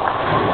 Thank you.